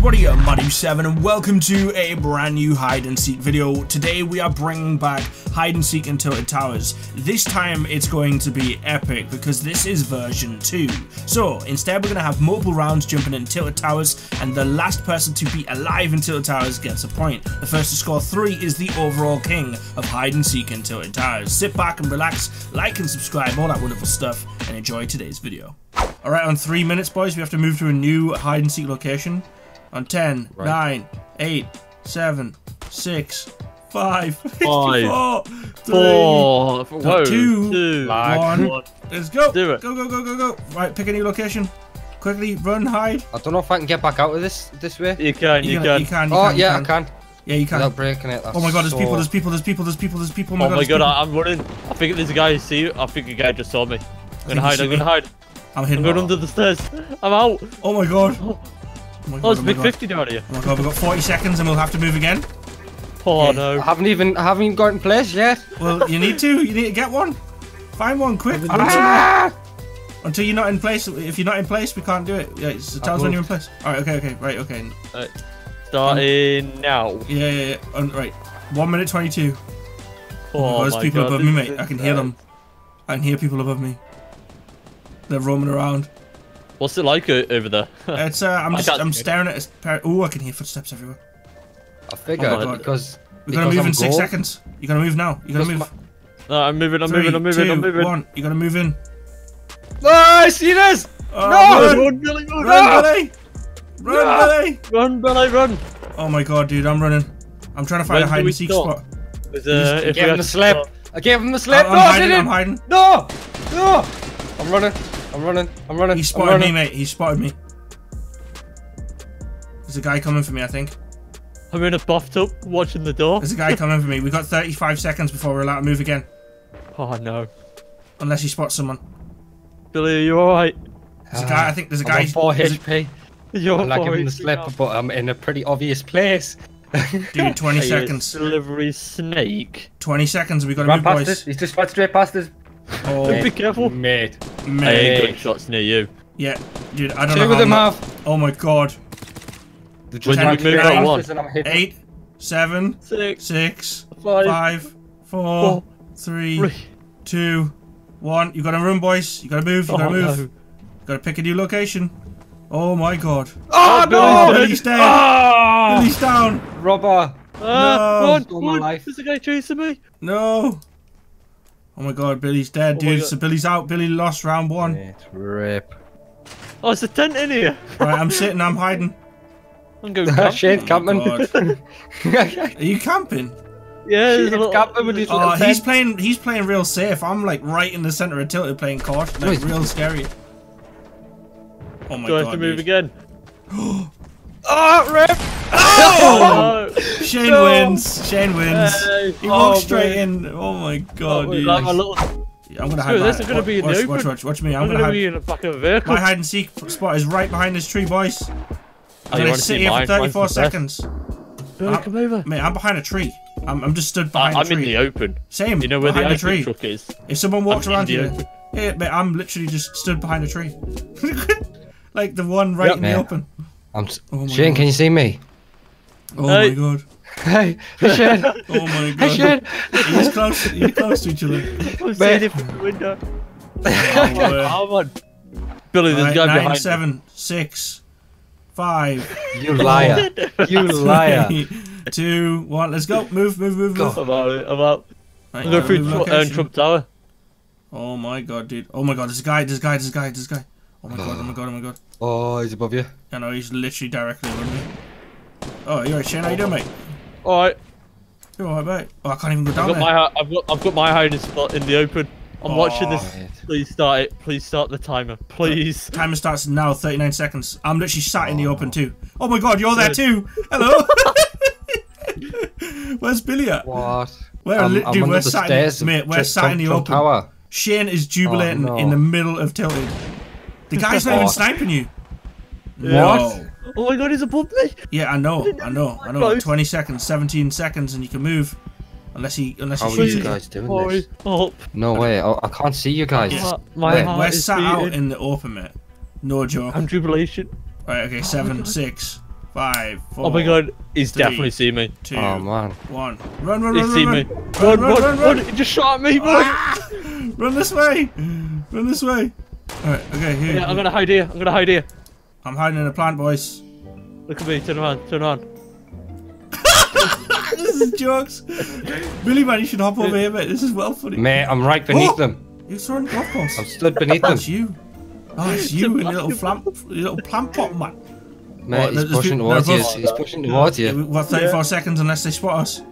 everybody, I'm Muddy7 and welcome to a brand new hide and seek video. Today we are bringing back hide and seek in Tilted Towers. This time it's going to be epic because this is version 2. So instead we're going to have multiple rounds jumping in Tilted Towers and the last person to be alive in Tilted Towers gets a point. The first to score 3 is the overall king of hide and seek in Tilted Towers. Sit back and relax, like and subscribe, all that wonderful stuff and enjoy today's video. Alright, on 3 minutes boys we have to move to a new hide and seek location on 10, Right. 9, 8, 7, 6, 5, Five, 4, 3, Four. Whoa. two, two, one. one. Let's go. Do it. Go, go, go, go, go. Right, pick a new location. Quickly, run, hide. I don't know if I can get back out of this this way. You can, you, You, can. can, you can, you oh can, yeah, can. I can. Yeah, you can. Without breaking it. Oh my god, there's so... people, there's people, there's people, there's people, there's people. Oh my Oh god, my god. I, I'm running. I think there's a guy who see you. I think a guy just saw me. I'm gonna hide, I'm see gonna hide. I'm I'm going under the stairs. I'm out. Oh my god. Oh my god, Oh, it's oh big god. 50 down here. Oh my god, we've got 40 seconds and we'll have to move again. Oh Yeah. I no. haven't even I haven't even got in place yet. Well, you need to. You need to get one. Find one quick. Until, Ah! until you're not in place. If you're not in place, we can't do it. Yeah, so tell us when you're in place. All right. Okay. Okay. Right. Okay. Starting now. Yeah. Yeah. yeah. Um, right. One minute twenty-two. Oh there's my people god. above me, mate. I can hear them. I can hear people above me. They're roaming around. What's it like over there? It's. Uh, I'm I just. I'm staring at. A oh, I can hear footsteps everywhere. I figured Oh because We're gonna because move I'm in six gold. seconds. You're gonna move now. You're gonna Because move. No, I'm moving, I'm Three, moving, I'm moving, I'm moving. one. You're gonna move in. No, I see this. Oh, No! Run, Run, Billy, run, run, Billy! Run, No! Billy! run, Billy, run. Oh my god, dude, I'm running. I'm trying to find When a do hide and seek stop? spot. There's, uh, I gave him had the slip. I gave him the slip. I'm, no, I'm I hiding. didn't. I'm hiding. No, no. I'm running. I'm running. I'm running. He spotted running. me, mate. He spotted me. There's a guy coming for me, I think. I'm in a bathtub watching the door. There's a guy coming for me. We've got 35 seconds before we're allowed to move again. Oh no. Unless he spots someone. Billy, are you alright? There's a guy, I think there's a I'm guy. on four there's a- HP. You're I'm not giving the slip, now. but I'm in a pretty obvious place. Dude, 20 Are seconds. Delivery snake. 20 seconds. we got to Run move, past us. boys. He's just right straight past us. Oh, Be careful. mate. I man. ain't Hey. gunshots near you. Yeah, dude, I don't Two know of them how. have. Oh my god. They When did ran move that one? us and I'm hitting. Eight, seven, Six, six, five, five, four, four, three, three. two, one. You gotta run, boys. You gotta move. You Oh, gotta move. no. Gotta pick a new location. Oh my god. Oh, no! Billy's dead. Ah! Billy's down. Robber. Ah, No. run, Stole my run. life. There's a guy chasing me. No. Oh my god, Billy's dead, Oh dude. God. So Billy's out. Billy lost round one. Mate, rip. Oh, there's a tent in here. Right, I'm sitting. I'm hiding. I'm going ah, camping. Shane Oh. Are you camping? Yeah, there's a Shane little... Campman with his Oh, he's tent. playing. He's playing real safe. I'm like right in the center of tilted, playing court. Like Wait. real scary. Oh my Do I god. have to move dude. again? Oh, rip! Oh! no. Shane No. wins. Shane wins. Hey. He Oh, walked straight man. in. Oh my Oh, god, wait, dude. like my little... I'm gonna Screw hide. this, behind- I'm gonna be in the watch, open. Watch, watch, watch me. I'm, I'm gonna, gonna hide. be in the back of a vehicle. My hide and seek spot is right behind this tree, boys. Oh, I'm you gonna sit here for 34 Mine's the best. seconds. Billy, I'm- come over. Mate, I'm behind a tree. I'm, I'm just stood behind I, behind a I'm tree. I'm in the open. Same. You know where the behind a ice tree. truck is? If someone walks I'm around the here, open. yeah, mate, I'm literally just stood behind a tree. like the one right Yep, in the man. open. I'm Oh Shane, God. can you see me? Oh Hey. my god. Hey, hey Shane. Oh my hey god. Shane. He's close. He's close to each other. I'm seeing it from the window. Oh, boy. Come on. Billy, there's Right, a guy nine, behind seven, six, five, You liar. You liar. three, two, one. Let's go. Move, move, move, move. I'm out. I'm out. Right, I'm going through move Tr- uh. Trump Tower. Oh my god, dude. Oh my god, there's a guy, there's a guy, there's a guy, there's a guy. Oh my god, oh my god, oh my god. Oh, he's above you. I know, he's literally directly above me. Oh, you're right, Shane, how you doing, mate? Alright, You're alright, mate. Oh, I can't even go I've down got there. my I've got I've got my hiding spot in the open. I'm oh, watching Oh. this. Please start it. Please start the timer. Please. Timer starts now, 39 seconds. I'm literally sat in the open too. Oh my god, you're there too! Hello! Where's Billy at? What? We're I'm, li- I'm we're sat in- stairs. of mate, we're Tr- sat in the Trump open. Tower. Shane is oh, jubilating Oh, no. in the middle of tilted. The guy's not even sniping you. What? No. Oh my god, he's above me. Yeah, I know, I know, I know. Close. 20 seconds, 17 seconds, and you can move. Unless he, unless he How are you guys doing Sorry. this? Oh, No way. Oh, I can't see you guys. Yes. my Wait, heart We're is sat out in the open, mate. No joke. I'm jubilation. Right, okay, seven, six, five, four. Oh my god, he's three, definitely seen me. Two, Oh man. one. Run, run, run, He's run, seen run, me. run, Run, run, run, run. He just shot at me, boy. Ah! Run this way. Run this way. All right. Okay. Here. Yeah, I'm gonna hide here. I'm gonna hide here. I'm hiding in a plant, boys. Look at me. Turn around. Turn around. this is jokes. Billy, man, you should hop over here, mate. This is well funny. Mate, I'm right beneath Oh! them. You're throwing golf balls. I'm stood beneath them. That's you. Oh, it's you and your little flam, your little plant pot, man. Mate, Oh, he's pushing people- towards you. there's- He's pushing towards Yeah, you. we've got 34 seconds unless they spot us.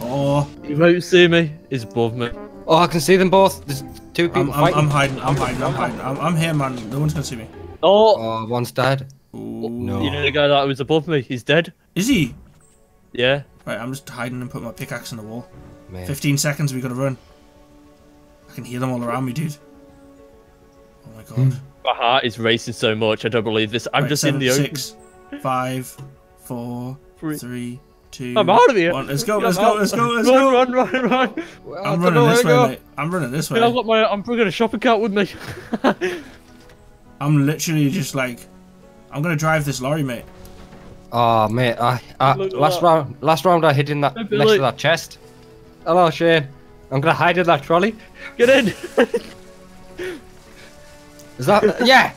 Oh, You won't see me. He's above me. Oh, I can see them both. There's two people I'm, I'm, fighting. I'm hiding. I'm hiding. I'm hiding. I'm, I'm here, man. No one's gonna see me. Oh, Oh, one's dead. Ooh. No. you know the guy that was above me. He's dead. Is he? Yeah. Right, I'm just hiding and putting my pickaxe in the wall. Mate. 15 seconds, we gotta run. I can hear them all around me, dude. Oh my god. Hmm. My heart is racing so much. I don't believe this. I'm Right, just seven, in the open. six, five, four, Three. three, two. I'm out of here. one. Let's go. Let's go. Let's go. Let's run, go. Run, run, run, Well, I I'm don't know running this way, go. mate. I'm running this way. I've got my. I'm bringing a shopping cart with me. I'm literally just like, I'm gonna drive this lorry, mate. Oh, mate. I, I, last that. round, last round, I hid in that next Billy. to that chest. Hello, Shane. I'm gonna hide in that trolley. Get in. Is that? yeah.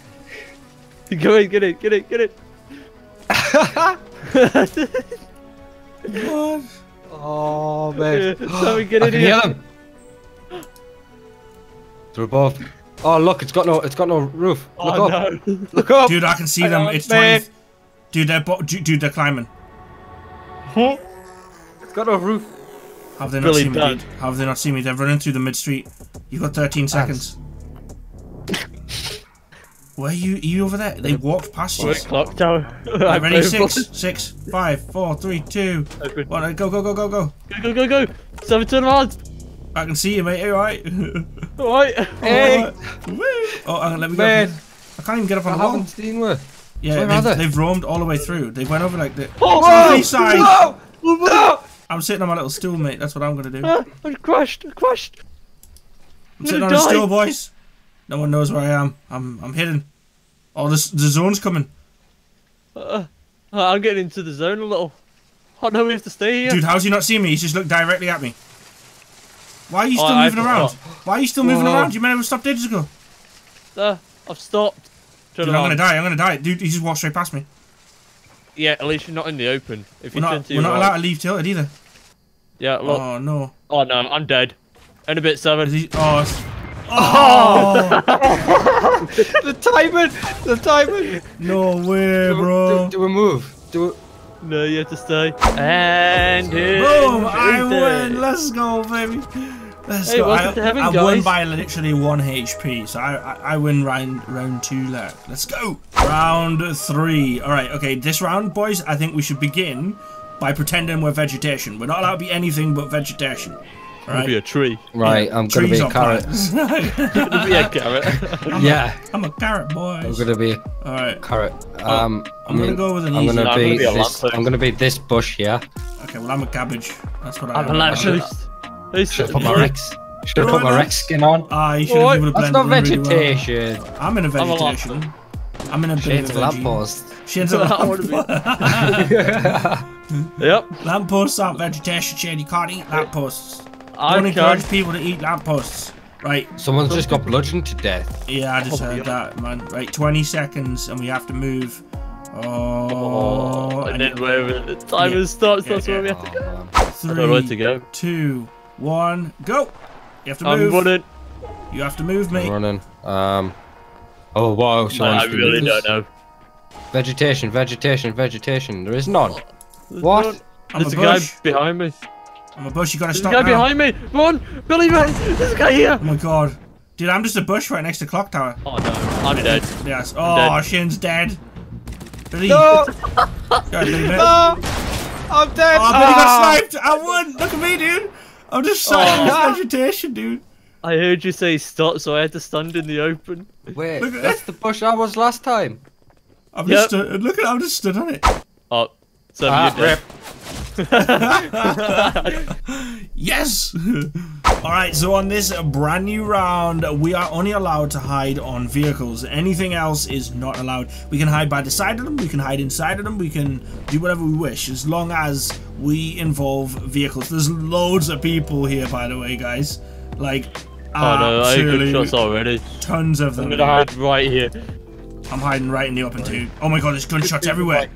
Go in. Get in. Get in. Get in. What? Oh, mate. so we get I in can here. hear them. They're above. Oh, look, it's got no, it's got no roof. Oh, look Oh up. no. Look up. Dude, I can see them. on, It's mate. 20. Dude, they're bo- dude, dude, they're climbing. Huh? It's got no roof. Have they not Really seen me? Dude? Have they not seen me? They're running through the mid street. You got 13 seconds. Where are you? Are you over there? They walked past you. Clock tower. Right, ready? I'm Six, six, five, four, three, two, Open. one. Go, go, go, go, go. Go go go go. Seven turn around. I can see you, mate. You alright? All right. Hey. Woo. Oh, hang on, let me go. I can't even get up on I the wall. haven't seen where. Yeah, Where they've, they? they've roamed all the way through. They went over like the. Oh, Whoa! side. No! No! I'm sitting on my little stool, mate. That's what I'm gonna do. Ah, I crashed. I crashed. I'm sitting on gonna a stool, boys. No one knows where I am. I'm I'm hidden. Oh, this the zone's coming, Uh, I'm getting into the zone a little. Oh no, we have to stay here. dude. How's he not seen me? He's just looked directly at me. Why are you Oh, still I moving forgot. around? Why are you still moving Whoa. around? You might have stopped ages ago. Uh, I've stopped. Dude, I'm gonna die. I'm gonna die. Dude, he just walked straight past me. Yeah, at least you're not in the open. If We're you turn not. to We're not right. allowed to leave tilted either. Yeah, look. Oh no. Oh no, I'm dead. In a bit Is seven. he? Oh. it's- Oh The timing! The timing! no way, Do, bro. do, do a move. Do a... No, you have to stay. And Boom! I win. Let's go, baby. Let's Hey, go. I, welcome to heaven, I won by literally one HP, so I, I I win round round two left. Let's go. Round three. All right. Okay. This round, boys. I think we should begin by pretending we're vegetation. We're not allowed to be anything but vegetation. All Gonna right. be a tree. Right, I'm gonna be Trees a or carrot. Gonna be a carrot. Yeah, I'm a carrot, I'm boys. gonna be All right. carrot. Um, I'm gonna go with an I'm easy. gonna No, I'm be gonna be this. lamppost. I'm gonna be this bush here. Okay. Well, I'm a cabbage. That's what I I'm am. a lamppost. Who's- Should have put my Rex. Should have put my Rex skin on. Ah, you should have. What? You would have That's blended not in really well. vegetation. I'm in a vegetation. I'm in a bit Shane's of a a veggie. lamppost. Shane's a I wanna lamppost. Yep. Lampposts aren't vegetation, Shane. You can't eat lampposts. I Don't can. encourage people to eat lampposts. Right. Someone's just got bludgeoned to death. Yeah, I just Oh, heard yeah. that, man. Right, 20 seconds and we have to move. Oh, Oh, and then where the timer Yeah. stops, Yeah, that's where we have to go. Oh, man. I don't know where to three, go. two, one, go. You have to move. I'm move. running. You have to move, I'm running. Um. Oh wow! No, I really don't know. Vegetation, vegetation, vegetation. There is none. There's What? none. I'm There's a a guy behind me. I'm a bush. You gotta There's a stop guy now. behind me. Run! Billy, run! There's a guy here! Oh my god. Dude, I'm just a bush right next to clock tower. Oh no, I'm dead. Yes. Oh, dead. Shane's dead. Billy. No! God, Billy, no! I'm dead! Oh, Billy got Ah! sniped! I won! Look at me, dude! I'm just sat in Oh. this vegetation, dude. I heard you say stop, so I had to stand in the open. Wait, Look at that's the bush I was last time. I'm Yep. just stood, look at I'm just stood on it. Oh, so Ah, you're rip. Yes! Alright, so on this brand new round, we are only allowed to hide on vehicles. Anything else is not allowed. We can hide by the side of them, we can hide inside of them, we can do whatever we wish, as long as we involve vehicles. There's loads of people here, by the way, guys. Like, Oh no, I got absolutely shots already. tons of them. I'm them. gonna hide right here. I'm hiding right in the open too. Oh my god, there's gunshots everywhere.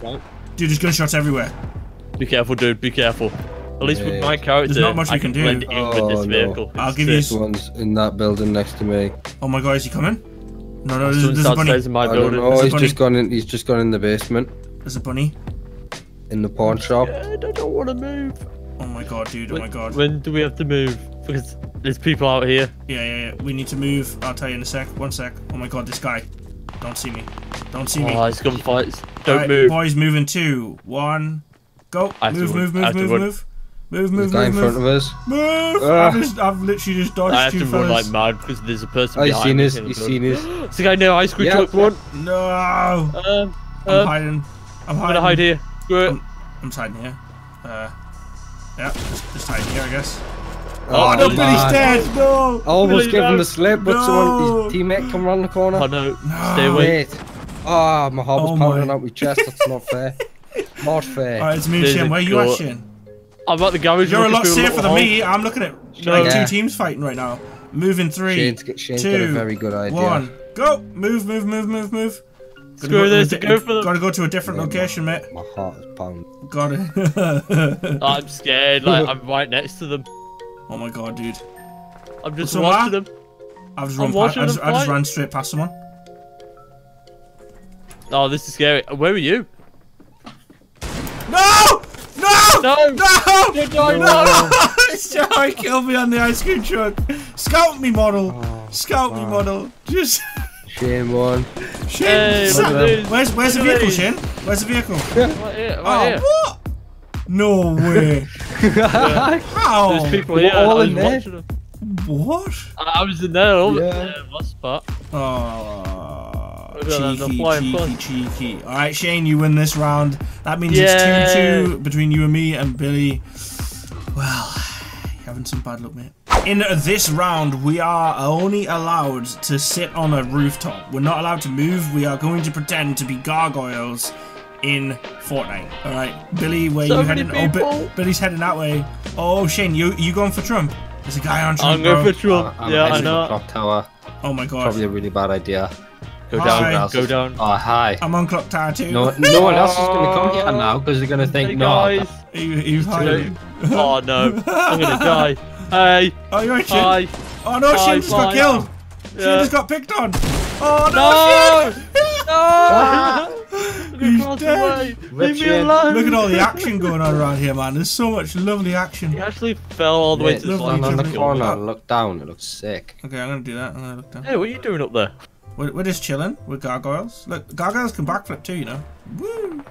Dude, there's gunshots everywhere. Be careful, dude. Be careful. At least with my character, There's not much I we can do. blend in with Oh, this no. vehicle. I'll give you sick. This one's in that building next to me. Oh my god, is he coming? No, no, there's, there's a bunny. downstairs in my I don't know. There's He's just gone in. He's just gone in the basement There's a bunny. in the pawn shop. I don't want to move. Oh my god, dude, oh my god. When do we have to move? Because there's people out here. Yeah, yeah, yeah. We need to move. I'll tell you in a sec. One sec. Oh my god, this guy. Don't see me. Don't see me. Oh, it's gunfights. Don't Alright, move. Boys, moving two, one, go. I have to Move, move, move, move, move. Move, move, guy in move, front move. of us. Move! Ah. I've, just, I've literally just dodged I have two to run like mad because there's a person Oh, you behind seen me his? in You building. seen his? It's the guy near ice cream Yeah. truck one. No! Um, I'm um, hiding. I'm I'm gonna hide here. Screw. I'm, I'm just hiding here. Uh, yeah, just, just hiding here, I guess. Oh, Oh, no, man. Billy's dead! No! I almost Billy, gave him no. the slip, but No. someone, his teammate come around the corner. Oh no. No. Stay away. Wait. Ah, my heart was Oh, pounding my. out my chest. That's not fair. Not fair. Alright, it's me and There's Shin. a Where you at, goat. Shin? I'm at the garage. You're a looking lot through safer little than hole. me. I'm looking at like Yeah. two teams fighting right now. Moving three, Shane's, got- Shane's two, got a very good idea. one, go! Move, move, move, move, move. Gotta Screw go to this, a go for them. Gotta go to a different location, mate. My heart is pounding. Got it. I'm scared. Like I'm right next to them. oh my god, dude. I'm just So watching what? them. I've just I'm run past, I watching just, them I just ran straight past someone. Oh, this is scary. Where are you? No! No! No! No! You're dying. No! Joey killed me on the ice cream truck. Scout me model. Oh, Scout me model. Just Shane won. Shane. Hey, sa- look at him. where's where's the Look at vehicle, him. Shane? Where's the vehicle? Right here. Oh, here. what? No way. How? There's people We're here. All was in there. watching them. What? I, I was in there. Over Yeah. there. My spot. Oh, Look at that, the cheeky, flying cheeky, bus. cheeky. All right, Shane, you win this round. That means Yay. it's two-two between you and me and Billy. Well, you're having some bad luck, mate. In this round, we are only allowed to sit on a rooftop. We're not allowed to move. We are going to pretend to be gargoyles in Fortnite. All right, Billy, where So you many heading? Oh, Bi- Billy's heading that way. Oh, Shane, you you going for Trump? There's a guy on Trump, I'm going bro. for Trump. I'm yeah, I heading to the know. clock tower. Oh my god. Probably a really bad idea. Go Hi. down. Go down. Oh, hi. I'm on clock tower too. No, no one else is going to come here now because they're going to think, Hey no. guys. You, you've hiding. Oh no. I'm gonna die. Hey. Oh, you're right, Shin. Hi. Oh no, Hi, Shin just got bye. killed. Shin Yeah. just got picked on. Oh no, No! Shin! No! He's dead. way. Leave me alone. Look at all the action going on around here, man. There's so much lovely action. He actually fell all the way Yeah, to the lovely stand on the corner and look down. It looks sick. Okay, I'm gonna do that. I'm gonna look down. Hey, what are you doing up there? We're, we're just chilling with gargoyles. Look, gargoyles can backflip too, you know. Woo!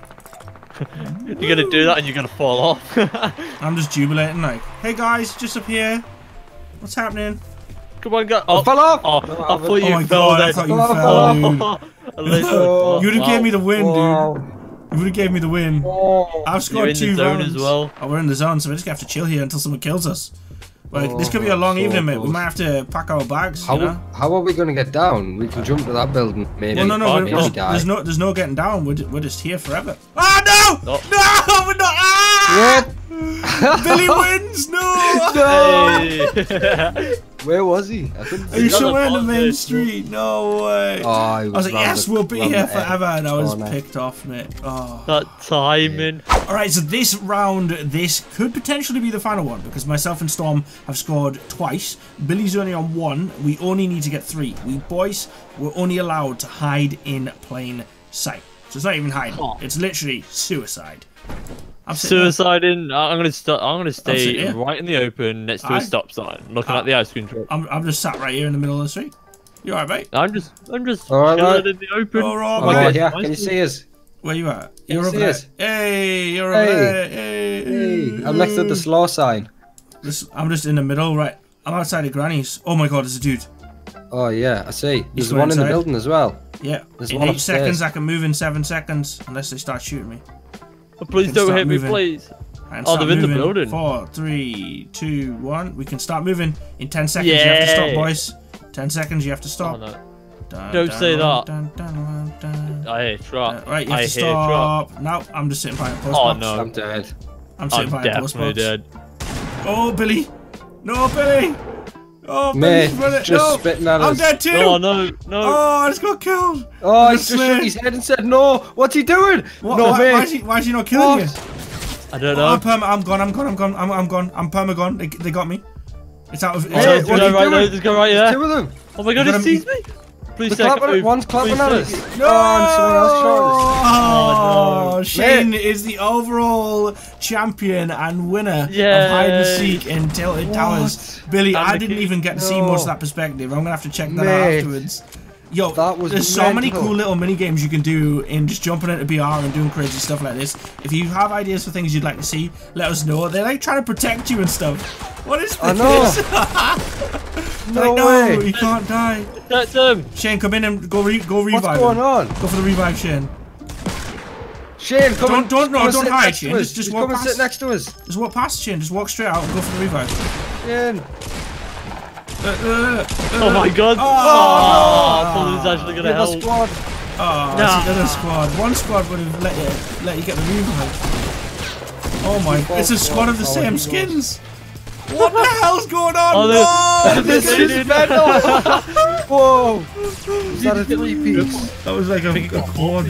You're gonna do that and you're gonna fall off. I'm just jubilating, like, hey guys, just up here. What's happening? Come on, go. Oh, oh fell off! oh, No, I I thought Oh you my fell god, I thought you Oh, fell, dude. At least I Oh. oh You'd have wow. gave me the win, dude. Wow. You would have gave me the win. Oh. I've You're scored in two the zone rounds. as well. Oh, we're in the zone, so we just gonna have to chill here until someone kills us. Like, this could be a Oh, long so evening, mate. We might have to pack our bags. How, you know? how are we going to get down? We can jump to that building. Maybe. Well, no, no, there's, there's no, there's no getting down. We're, we're just here forever. Oh no! No. No, we're not. Ah! What? Billy wins. No. Hey. Where was he? I couldn't Are see you He's on somewhere in the main there. street? No way. Oh, I I was like, yes, we'll be here forever, and I was picked off, mate. Oh. that timing. All right, so this round, this could potentially be the final one because myself and Storm have scored twice. Billy's only on one. We only need to get three. We boys, we're only allowed to hide in plain sight. So it's not even hiding. Oh. It's literally suicide. I'm sitting there. Suiciding. I- I'm gonna st- I'm gonna sitting stay here. right in the open next to Aye. a stop sign, looking Ah. at the ice cream truck. I'm, I'm just sat right here in the middle of the street. You alright, mate? I'm just, I'm just All right, chilling mate. in the open. All right, Oh, mate. God. yeah. Can you see us? Where you at? Can You're you over see there. us? Hey, you're over Hey. there. Hey, Hey, I'm next to the slow sign. This, I'm just in the middle, right? I'm outside of Granny's. Oh my god, there's a dude. Oh, yeah, I see. There's going one in the building as well. Yeah. There's in one eight upstairs. seconds, I can move in seven seconds, unless they start shooting me. Please don't start hit me, please. And Oh, start they're in the building. Four, three, two, one. We can start moving. In 10 seconds, you have to stop, boys. 10 seconds, you have to Oh, stop. no. Dun, Don't dun, say dun, that. dun, dun, dun, dun. I hear truck. Uh, right, you have I to hear truck. stop. No, I'm just sitting by a post Oh, box. no. I'm dead. I'm sitting I'm by a post definitely box. dead. Oh, Billy! No, Billy! Oh, Mate, Billy's running. just no. spitting at I'm us. dead too! Oh, no, no. Oh, I just got killed! Oh, I'm he just shook his head and said no. What's he doing? What, no, why, mate. why, is he, why is he not killing What? you? I don't Oh, know. I'm, perma, I'm gone, I'm gone, I'm gone, I'm, I'm gone, I'm perma gone. They, they got me. It's out of. It's Hey, out of what are you right doing? there. There's a guy right There's two there. of them. Oh my god, he sees me. Please They're second clapping, move. one's clapping Please at take us. No! Oh, and someone else shot. Oh, Oh, no. Shane Mate. is the overall champion and winner of hide and seek in Tilted Towers. Billy, I'm I didn't king. even get to see No. most of that perspective. I'm gonna have to check that out afterwards. Yo, That was there's so many cool little mini games you can do in just jumping into BR and doing crazy stuff like this. If you have ideas for things you'd like to see, let us know. They're like trying to protect you and stuff. What is this? I know. No like, no, way. you can't die. That's him. Shane, come in and go re- go revive. What's going him. on? Go for the revive, Shane. Shane, come Don't- don't- no, come don't hide, Shane. Just- just Just walk come and sit next to us. Just walk past Shane. Just walk straight out and go for the revive. Shane. Uh, uh, Oh my god. Oh, Oh, I thought he was actually gonna have a help. squad. Oh, Nah. it's another squad. One squad would have let you let you get the revive. Oh my! It's a squad of the Oh, same skins. What the hell's going on? Oh, no! the- This Shane is did- Whoa. Is that a three piece? That was like a, a quad.